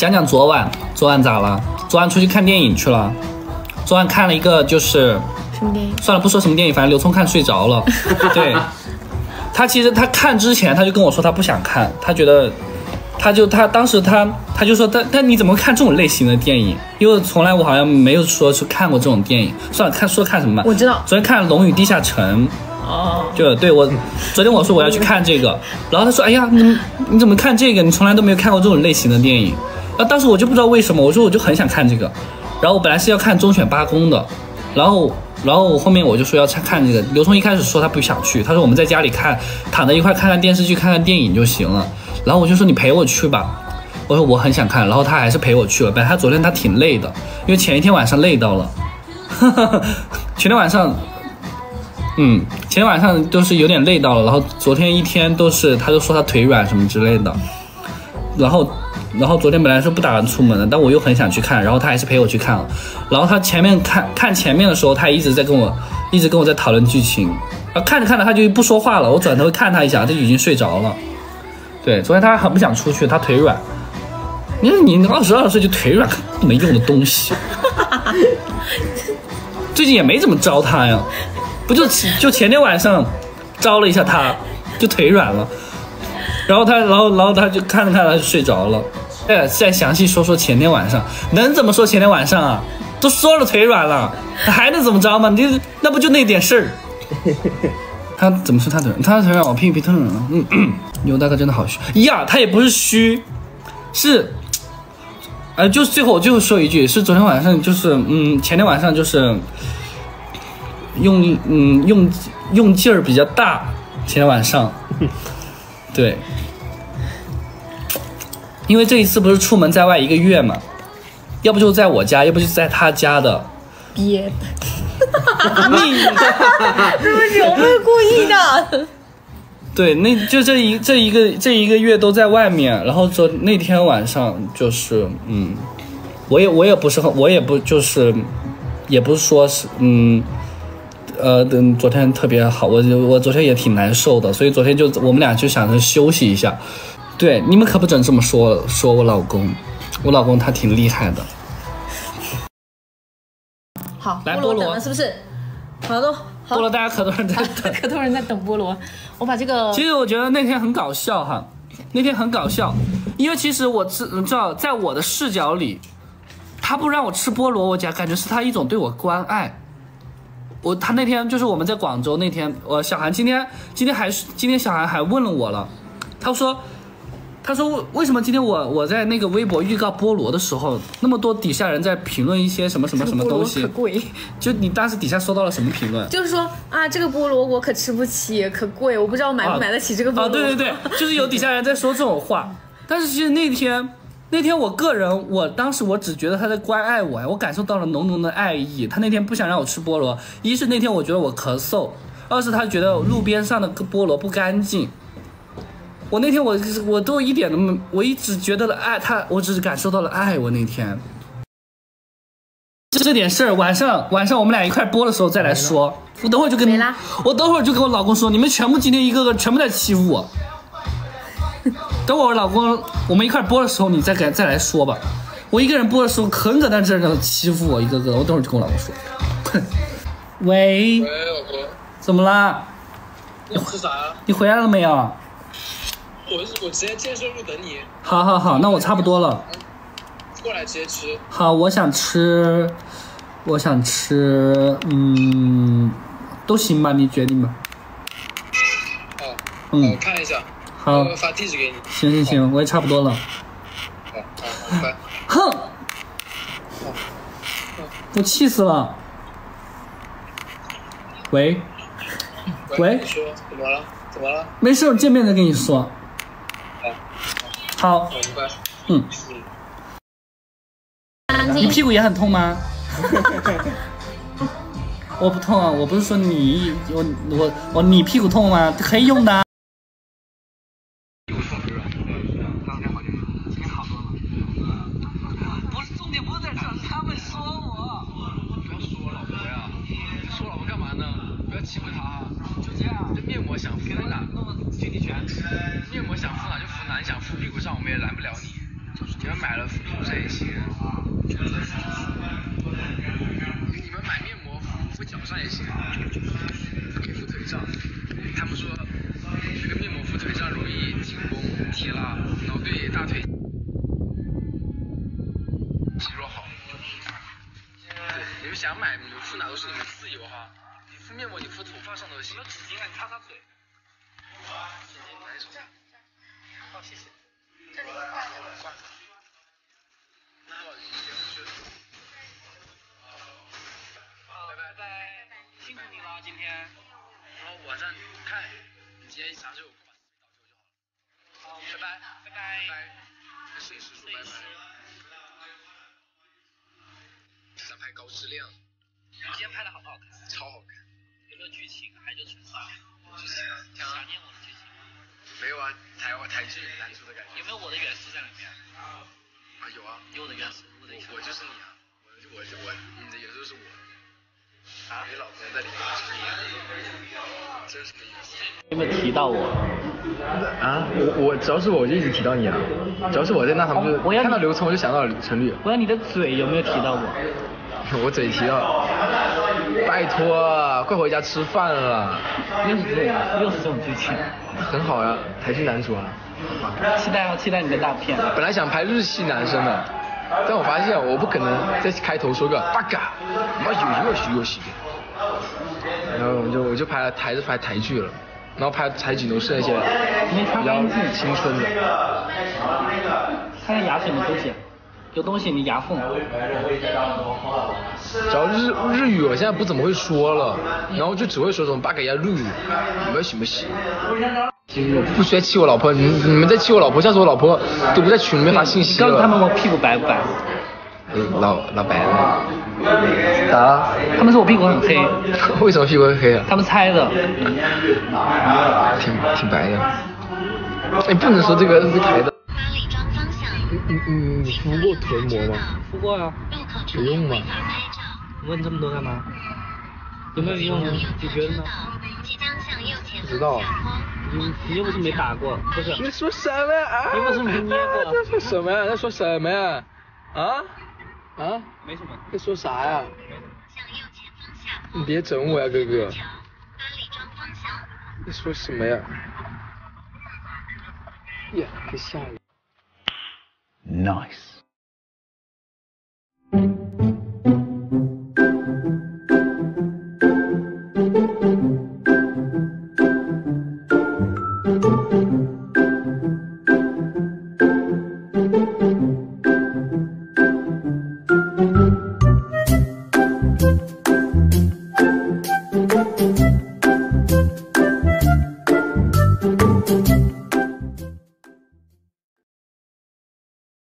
讲讲昨晚，昨晚咋了？昨晚出去看电影去了。昨晚看了一个，就是什么电影？算了，不说什么电影，反正刘聪看睡着了。对，他其实他看之前他就跟我说他不想看，他觉得，他就他当时他他就说他但你怎么看这种类型的电影？因为从来我好像没有说去看过这种电影。算了，看说看什么吧。我知道昨天看了《龙与地下城》。哦，就对我，昨天我说我要去看这个，然后他说，哎呀，你你怎么看这个？你从来都没有看过这种类型的电影。然后当时我就不知道为什么，我说我就很想看这个，然后我本来是要看《忠犬八公》的，然后然后后面我就说要看这个。刘聪一开始说他不想去，他说我们在家里看，躺在一块看看电视剧、看看电影就行了。然后我就说你陪我去吧，我说我很想看，然后他还是陪我去了。本来他昨天他挺累的，因为前一天晚上累到了，前天晚上。嗯，前天晚上都是有点累到了，然后昨天一天都是，他就说他腿软什么之类的，然后，然后昨天本来是不打算出门的，但我又很想去看，然后他还是陪我去看了，然后他前面看看前面的时候，他一直在跟我，一直跟我在讨论剧情，啊，看着看着他就不说话了，我转头看他一下，他就已经睡着了。对，昨天他很不想出去，他腿软。你说你二十二岁就腿软，没用的东西。最近也没怎么招他呀。不就就前天晚上招了一下他，就腿软了，然后他，然后，然后他就看着看着他就睡着了。哎，再详细说说前天晚上，能怎么说前天晚上啊？都说了腿软了，还能怎么着嘛？你那不就那点事儿？他怎么说他腿？他腿软，我屁屁疼。嗯嗯，牛大哥真的好虚呀，他也不是虚，是，呃，就是最后我最后说一句，是昨天晚上，就是嗯，前天晚上就是。用嗯用用劲儿比较大，前天晚上，对，因为这一次不是出门在外一个月嘛，要不就在我家，要不就在他家的，憋的，你是不是我不是故意的？对，那就这一这一个这一个月都在外面，然后昨那天晚上就是嗯，我也我也不是很，我也不就是，也不是说是嗯。呃，等昨天特别好，我我昨天也挺难受的，所以昨天就我们俩就想着休息一下。对，你们可不准这么说说我老公，我老公他挺厉害的。好，来菠萝是不是？好多菠萝，大家可多人在 等，可多人在等菠萝。我把这个，其实我觉得那天很搞笑哈，那天很搞笑，因为其实我知知道，在我的视角里，他不让我吃菠萝，我讲感觉是他一种对我关爱。我他那天就是我们在广州那天，我小韩今天今天还是今天小韩还问了我了，他说他说为什么今天我我在那个微博预告菠萝的时候，那么多底下人在评论一些什么什么什么东西，可贵，就你当时底下收到了什么评论？就是说啊这个菠萝我可吃不起，可贵，我不知道买不买得起这个菠萝。啊对对对，就是有底下人在说这种话，但是其实那天。那天我个人，我当时我只觉得他在关爱我呀，我感受到了浓浓的爱意。他那天不想让我吃菠萝，一是那天我觉得我咳嗽，二是他觉得路边上的菠萝不干净。我那天我我都一点都没，我一直觉得了爱他，我只是感受到了爱。我那天这点事儿，晚上晚上我们俩一块播的时候再来说。我等会儿就跟我等会儿就跟我老公说，你们全部今天一个个全部在欺负我。等会我老公我们一块播的时候，你再给再来说吧。我一个人播的时候，很搁在这儿欺负我一个个，我等会儿就跟我老公说。喂。喂，老公。怎么啦？你吃啥？你回来了没有？我我直接建设路等你。好好好，那我差不多了。过来直接吃。好，我想吃，我想吃，嗯，都行吧，你决定吧。哦。嗯。我看一下。好，发地址给你。行行行，我也差不多了。好，好，拜。哼！我气死了。喂？喂？你说怎么了？怎么了？没事，我见面再跟你说。好。嗯。你屁股也很痛吗？我不痛啊，我不是说你，我我我你屁股痛吗？可以用的。面膜想敷哪就敷哪，你想敷屁股上我们也拦不了你。你们买了敷屁股上也行？你们买面膜敷脚上也行，可以敷腿上。他们说这个面膜敷腿上容易紧绷、提拉，然后对大腿肌肉好。对，你们想买，你们敷哪都是你们自由哈。面膜，你敷头发上都行。有纸巾啊，你擦擦嘴。纸巾拿一手。好，谢谢。这里挂着。挂着。拜拜拜拜，辛苦你了今天。然后晚上看，你今天啥时候有空把视频导给我就好了。好，拜拜拜拜拜拜。摄影师说拜拜。想拍高质量。你今天拍的好不好看？超好看。剧情？还就纯傻。剧情啊，想念我的剧情。没有啊，台湾台剧男主的感觉。有没有我的原诗在里面？啊有啊，有我的原诗，我的我就是你啊，我我我你的有时候是我。啊？你老公在里面就是你，真是没意思。有没有提到我？啊，我我只要是我就一直提到你啊，只要是我在那，他们就我看到刘聪我就想到陈绿。我要你的嘴有没有提到我？我嘴提到，拜托，快回家吃饭了。又是这样，又是这种剧情，很好呀，台剧男主啊。期待哦，期待你的大片。本来想拍日系男生的，但我发现我不可能在开头说个八嘎，妈有有许有许。然后我就我就拍了还是拍台剧了，然后拍台剧都是那些比较青春的。看看牙齿有没有东西，有东西你牙缝。只要日日语我现在不怎么会说了，然后就只会说什么八嘎呀日语，没什么戏。不许再气我老婆，你你们在气我老婆，下次我老婆都不在群里面发信息了。告诉他们我屁股白不白？老老白了。咋了？他们说我屁股很黑。为什么屁股会黑啊？他们猜的。挺挺白的。哎，不能说这个是台的。你你你敷过臀膜吗？敷过啊。有用吗？问这么多干嘛？有没有用？你觉得呢？不知道。你你又不是没打过，不是？你说什么啊？你又不是没捏过。在说什么呀？在说什么呀？啊？啊？没什么。在说啥呀？你别整我呀，哥哥。你说什么呀？呀，别吓人。Nice.